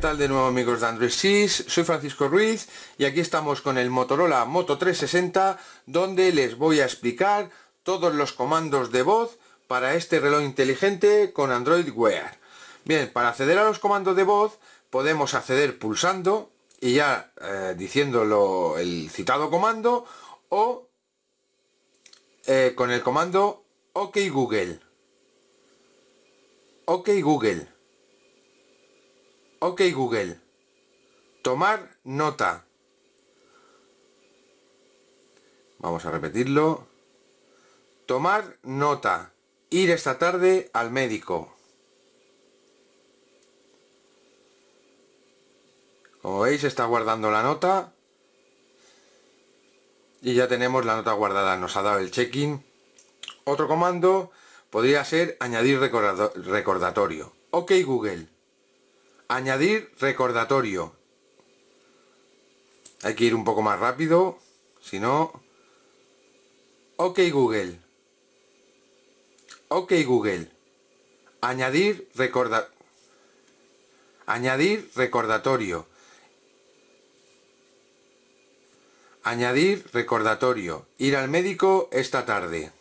tal de nuevo amigos de Android 6? Soy Francisco Ruiz y aquí estamos con el Motorola Moto 360 donde les voy a explicar todos los comandos de voz para este reloj inteligente con Android Wear. Bien, para acceder a los comandos de voz podemos acceder pulsando y ya eh, diciéndolo el citado comando o eh, con el comando OK Google. OK Google. OK Google. Tomar nota. Vamos a repetirlo. Tomar nota. Ir esta tarde al médico. Como veis está guardando la nota. Y ya tenemos la nota guardada. Nos ha dado el check-in. Otro comando podría ser añadir recordatorio. OK Google. Añadir recordatorio. Hay que ir un poco más rápido. Si no... OK Google. OK Google. Añadir recorda... Añadir recordatorio. Añadir recordatorio. Ir al médico esta tarde.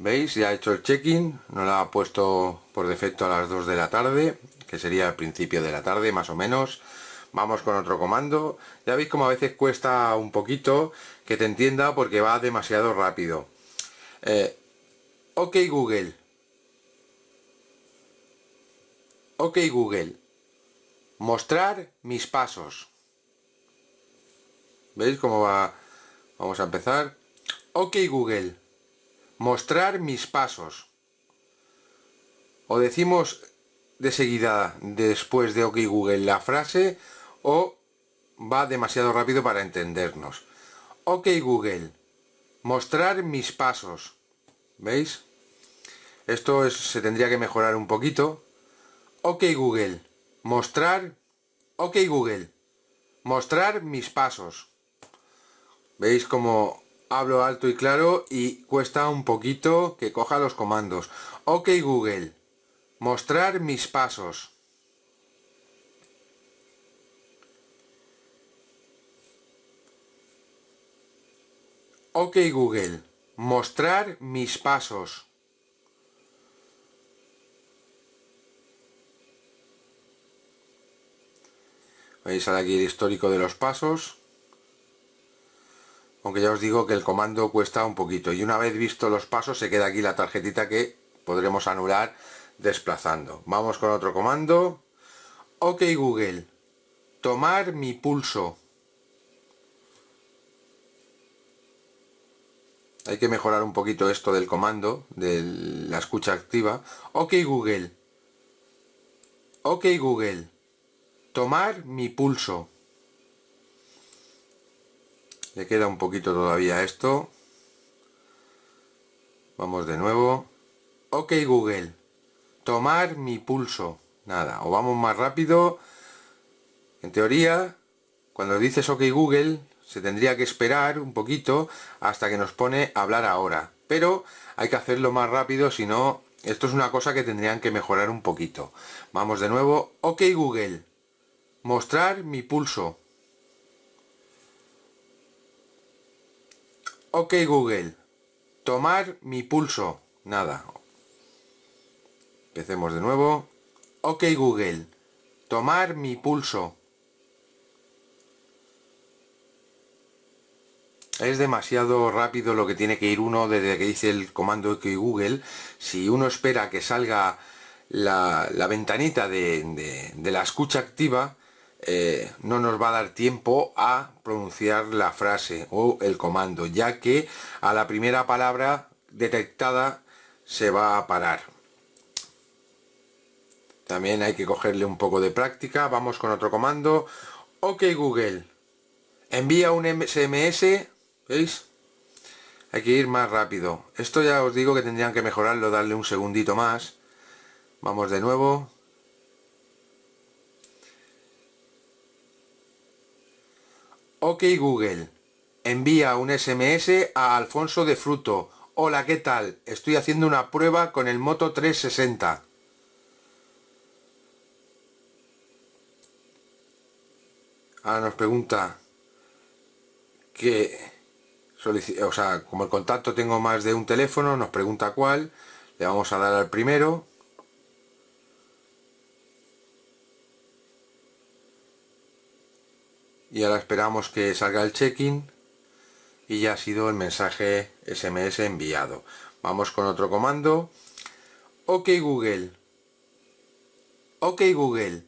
¿Veis? Ya ha hecho el check-in, nos lo ha puesto por defecto a las 2 de la tarde, que sería el principio de la tarde más o menos. Vamos con otro comando. Ya veis como a veces cuesta un poquito que te entienda porque va demasiado rápido. Eh, ok Google. Ok Google. Mostrar mis pasos. ¿Veis cómo va? Vamos a empezar. Ok Google mostrar mis pasos. O decimos de seguida después de OK Google la frase o va demasiado rápido para entendernos. OK Google, mostrar mis pasos. ¿Veis? Esto se tendría que mejorar un poquito. OK Google, mostrar... OK Google, mostrar mis pasos. ¿Veis cómo hablo alto y claro y cuesta un poquito que coja los comandos. Ok Google, mostrar mis pasos. Ok Google, mostrar mis pasos. Veis aquí el histórico de los pasos aunque ya os digo que el comando cuesta un poquito. Y una vez visto los pasos se queda aquí la tarjetita que podremos anular desplazando. Vamos con otro comando. Ok google. Tomar mi pulso. Hay que mejorar un poquito esto del comando de la escucha activa. Ok google. Ok google. Tomar mi pulso le queda un poquito todavía esto. Vamos de nuevo. Ok google. Tomar mi pulso. Nada o vamos más rápido. En teoría cuando dices ok google se tendría que esperar un poquito hasta que nos pone hablar ahora. Pero hay que hacerlo más rápido si no esto es una cosa que tendrían que mejorar un poquito. Vamos de nuevo. Ok google. Mostrar mi pulso Ok Google, tomar mi pulso. Nada. Empecemos de nuevo. Ok Google, tomar mi pulso. Es demasiado rápido lo que tiene que ir uno desde que dice el comando OK Google. Si uno espera que salga la, ventanita de la escucha activa, eh, no nos va a dar tiempo a pronunciar la frase o el comando, ya que a la primera palabra detectada se va a parar. También hay que cogerle un poco de práctica. Vamos con otro comando. Ok Google. Envía un SMS. ¿Veis? Hay que ir más rápido. Esto ya os digo que tendrían que mejorarlo, darle un segundito más. Vamos de nuevo. Ok Google, envía un SMS a Alfonso de Fruto. Hola, ¿qué tal? Estoy haciendo una prueba con el Moto 360. Ahora nos pregunta que o sea, como el contacto tengo más de un teléfono, nos pregunta cuál, le vamos a dar al primero. Y ahora esperamos que salga el check-in y ya ha sido el mensaje SMS enviado. Vamos con otro comando. Ok Google. Ok Google.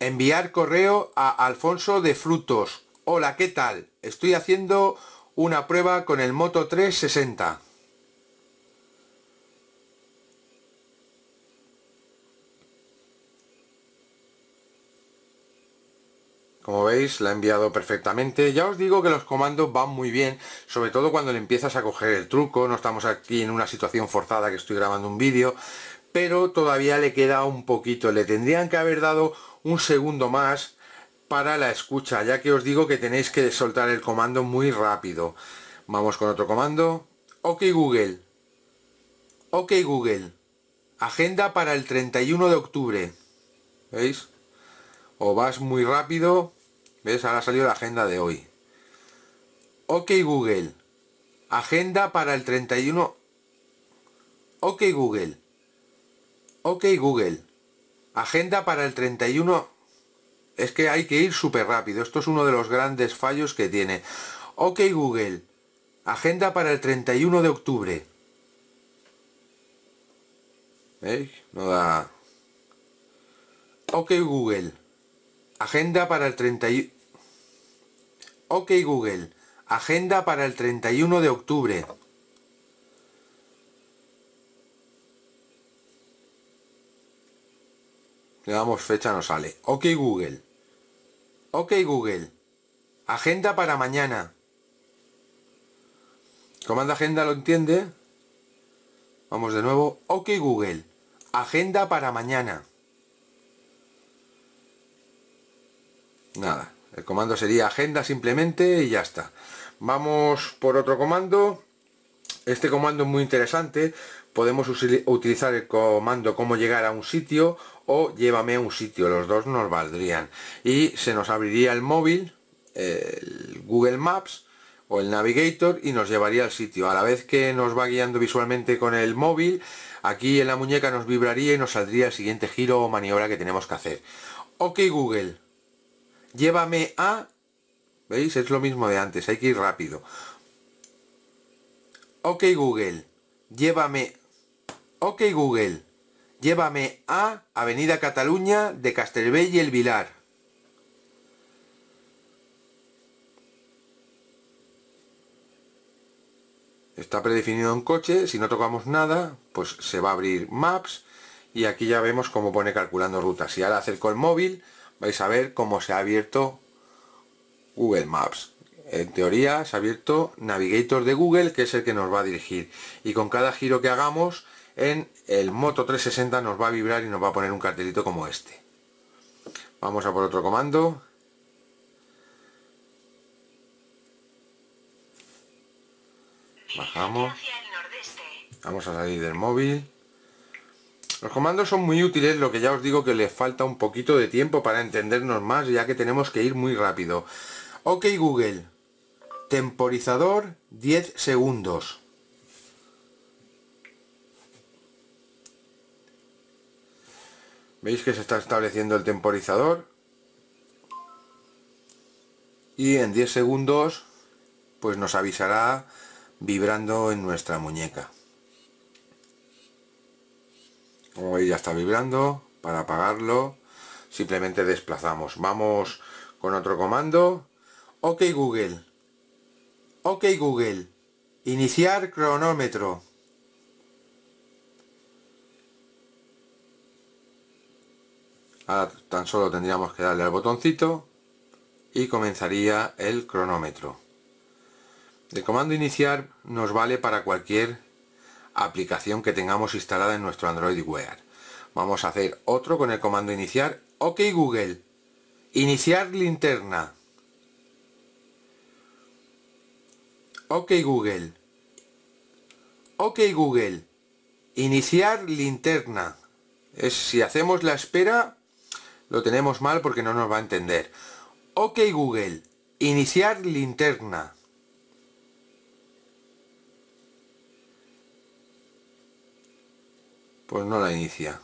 Enviar correo a Alfonso de Frutos. Hola, ¿qué tal? Estoy haciendo una prueba con el Moto 360. Como veis, la he enviado perfectamente. Ya os digo que los comandos van muy bien, sobre todo cuando le empiezas a coger el truco. No estamos aquí en una situación forzada que estoy grabando un vídeo, pero todavía le queda un poquito. Le tendrían que haber dado un segundo más para la escucha, ya que os digo que tenéis que soltar el comando muy rápido. Vamos con otro comando. Ok Google. Ok Google. Agenda para el 31 de octubre. ¿Veis? O vas muy rápido. ¿Ves? Ahora ha salido la agenda de hoy. Ok Google. Agenda para el 31. Ok Google. Ok Google. Agenda para el 31 es que hay que ir súper rápido. Esto es uno de los grandes fallos que tiene. Ok Google, agenda para el 31 de octubre. ¿Veis? No da... Ok Google, agenda para el 31... Ok Google, agenda para el 31 de octubre. Le damos fecha, no sale. Ok Google. Ok Google. Agenda para mañana. Comando agenda lo entiende. Vamos de nuevo. Ok Google. Agenda para mañana. Nada. El comando sería agenda simplemente y ya está. Vamos por otro comando. Este comando es muy interesante. Podemos utilizar el comando cómo llegar a un sitio o llévame a un sitio, los dos nos valdrían. Y se nos abriría el móvil, el Google Maps o el Navigator y nos llevaría al sitio. A la vez que nos va guiando visualmente con el móvil, aquí en la muñeca nos vibraría y nos saldría el siguiente giro o maniobra que tenemos que hacer. Ok Google, llévame a... ¿Veis? Es lo mismo de antes, hay que ir rápido. Ok Google, llévame... Ok Google, Llévame a Avenida Cataluña de Castelbell y El Vilar. Está predefinido un coche, si no tocamos nada, pues se va a abrir Maps y aquí ya vemos cómo pone calculando rutas. Si ahora acerco el móvil, vais a ver cómo se ha abierto Google Maps. En teoría se ha abierto Navigator de Google, que es el que nos va a dirigir. Y con cada giro que hagamos, en el Moto 360 nos va a vibrar y nos va a poner un cartelito como este. Vamos a por otro comando. Bajamos. Vamos a salir del móvil. Los comandos son muy útiles, lo que ya os digo que les falta un poquito de tiempo para entendernos más, ya que tenemos que ir muy rápido. Ok Google, temporizador 10 segundos. Veis que se está estableciendo el temporizador. Y en 10 segundos pues nos avisará vibrando en nuestra muñeca. Como veis ya está vibrando. Para apagarlo simplemente desplazamos. Vamos con otro comando. Ok Google. Ok Google. Iniciar cronómetro. Ahora tan solo tendríamos que darle al botoncito y comenzaría el cronómetro. El comando iniciar nos vale para cualquier aplicación que tengamos instalada en nuestro Android Wear. Vamos a hacer otro con el comando iniciar. Ok Google, iniciar linterna. Ok Google. Ok Google. Iniciar linterna. Es si hacemos la espera, lo tenemos mal porque no nos va a entender. Ok Google. Iniciar linterna. Pues no la inicia.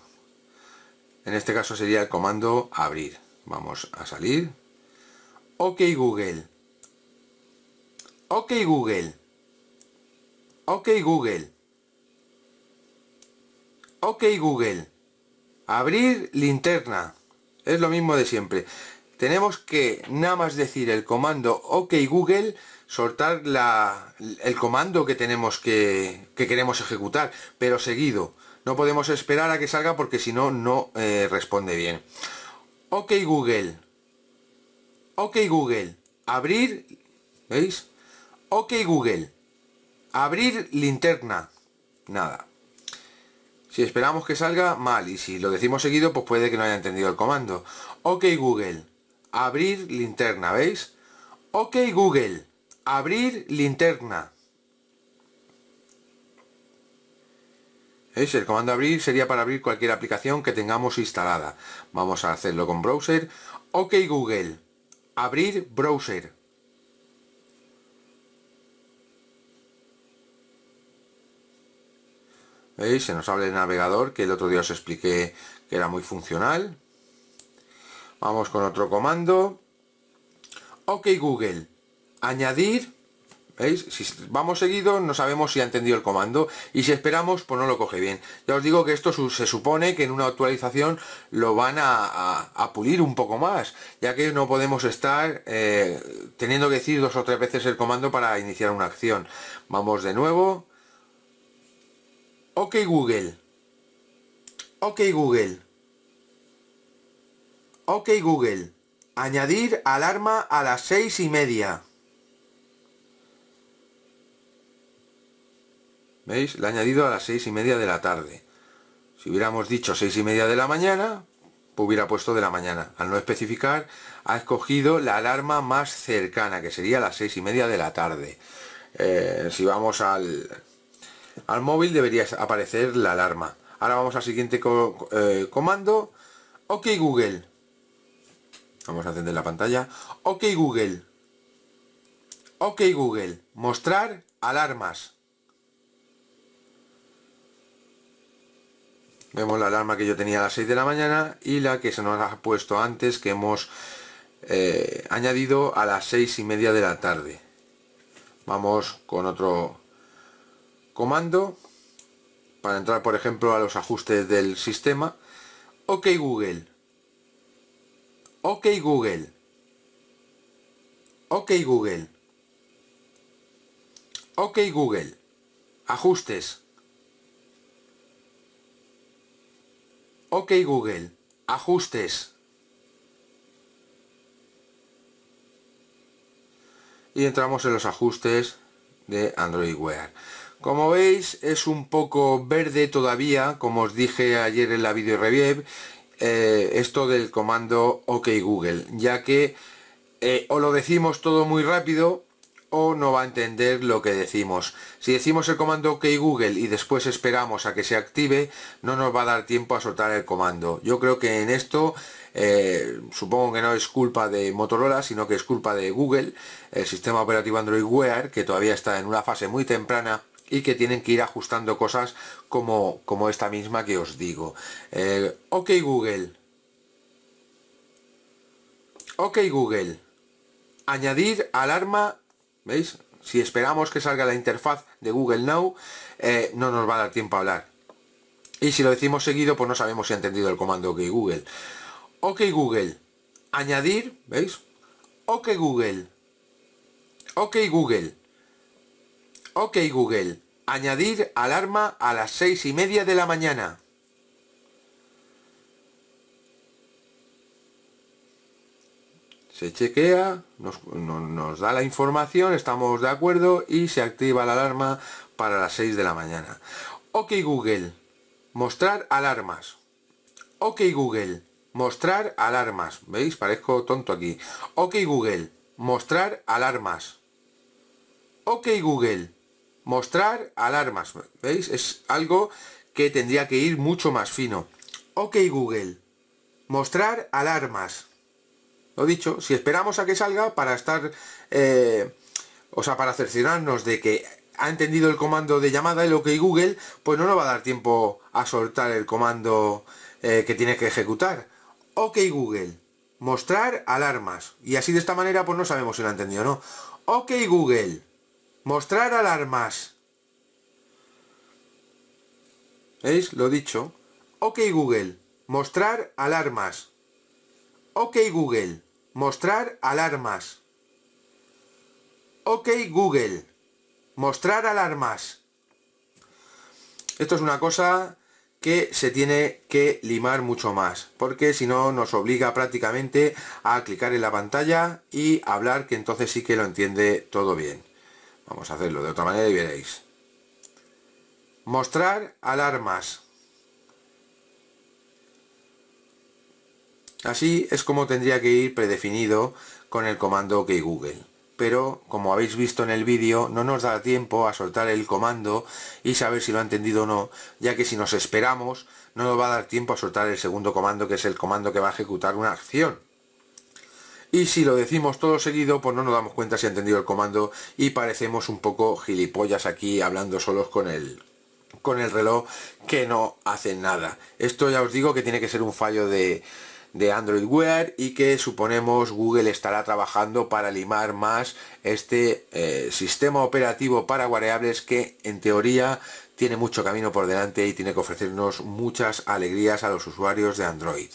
En este caso sería el comando abrir. Vamos a salir. Ok Google. Ok Google. Ok Google. Ok Google. Abrir linterna. Es lo mismo de siempre. Tenemos que nada más decir el comando OK Google, soltar la, el comando que tenemos que, que queremos ejecutar, pero seguido. No podemos esperar a que salga porque si no, no eh, responde bien. Ok Google. Ok Google. Abrir. ¿Veis? Ok Google. Abrir linterna. Nada. Si esperamos que salga, mal. Y si lo decimos seguido, pues puede que no haya entendido el comando. Ok Google. Abrir linterna. ¿Veis? Ok Google. Abrir linterna. El comando abrir sería para abrir cualquier aplicación que tengamos instalada. Vamos a hacerlo con browser. Ok Google. Abrir browser. ¿Veis? Se nos abre el navegador que el otro día os expliqué que era muy funcional. Vamos con otro comando. Ok Google. Añadir ¿Veis? Si vamos seguido no sabemos si ha entendido el comando y si esperamos pues no lo coge bien. Ya os digo que esto se supone que en una actualización lo van a, pulir un poco más, ya que no podemos estar eh, teniendo que decir dos o tres veces el comando para iniciar una acción. Vamos de nuevo. Ok Google. Ok Google. Ok Google. Añadir alarma a las seis y media. ¿Veis? Le he añadido a las seis y media de la tarde. Si hubiéramos dicho seis y media de la mañana, pues hubiera puesto de la mañana. Al no especificar, ha escogido la alarma más cercana, que sería las seis y media de la tarde. Eh, si vamos al, al móvil debería aparecer la alarma. Ahora vamos al siguiente eh, comando. Ok Google. Vamos a encender la pantalla. Ok Google. Ok Google. Mostrar alarmas. Vemos la alarma que yo tenía a las 6 de la mañana y la que se nos ha puesto antes que hemos eh, añadido a las 6 y media de la tarde. Vamos con otro comando para entrar por ejemplo a los ajustes del sistema. OK Google. OK Google. OK Google. OK Google. Ajustes. Ok Google, ajustes. Y entramos en los ajustes de Android Wear. Como veis es un poco verde todavía, como os dije ayer en la video review, eh, esto del comando OK Google, ya que eh, o lo decimos todo muy rápido o no va a entender lo que decimos. Si decimos el comando OK Google y después esperamos a que se active, no nos va a dar tiempo a soltar el comando. Yo creo que en esto, eh, supongo que no es culpa de Motorola, sino que es culpa de Google, el sistema operativo Android Wear, que todavía está en una fase muy temprana y que tienen que ir ajustando cosas como, como esta misma que os digo. Eh, OK Google. OK Google. Añadir alarma ¿Veis? Si esperamos que salga la interfaz de Google Now, eh, no nos va a dar tiempo a hablar. Y si lo decimos seguido, pues no sabemos si ha entendido el comando OK Google. OK Google. Añadir, ¿veis? OK Google. OK Google. OK Google. Añadir alarma a las seis y media de la mañana. Se chequea, nos, da la información, estamos de acuerdo y se activa la alarma para las 6 de la mañana. Ok Google, mostrar alarmas. Ok Google, mostrar alarmas. ¿Veis? Parezco tonto aquí. Ok Google, mostrar alarmas. Ok Google, mostrar alarmas. ¿Veis? Es algo que tendría que ir mucho más fino. Ok Google, mostrar alarmas. Lo dicho, si esperamos a que salga para estar, eh, o sea, para cerciorarnos de que ha entendido el comando de llamada, el OK Google, pues no nos va a dar tiempo a soltar el comando eh, que tiene que ejecutar. OK Google, mostrar alarmas. Y así de esta manera pues no sabemos si lo ha entendido o no. OK Google, mostrar alarmas. ¿Veis? Lo dicho. OK Google, mostrar alarmas. OK Google, mostrar alarmas. OK Google, mostrar alarmas. Esto es una cosa que se tiene que limar mucho más, porque si no nos obliga prácticamente a clicar en la pantalla y hablar, que entonces sí que lo entiende todo bien. Vamos a hacerlo de otra manera y veréis. Mostrar alarmas. Así es como tendría que ir predefinido con el comando OK Google pero como habéis visto en el vídeo no nos da tiempo a soltar el comando y saber si lo ha entendido o no, ya que si nos esperamos no nos va a dar tiempo a soltar el segundo comando que es el comando que va a ejecutar una acción. Y si lo decimos todo seguido, pues no nos damos cuenta si ha entendido el comando y parecemos un poco gilipollas aquí hablando solos con el, con el reloj que no hacen nada. Esto ya os digo que tiene que ser un fallo de, de Android Wear y que suponemos Google estará trabajando para limar más este eh, sistema operativo para variables que en teoría tiene mucho camino por delante y tiene que ofrecernos muchas alegrías a los usuarios de Android.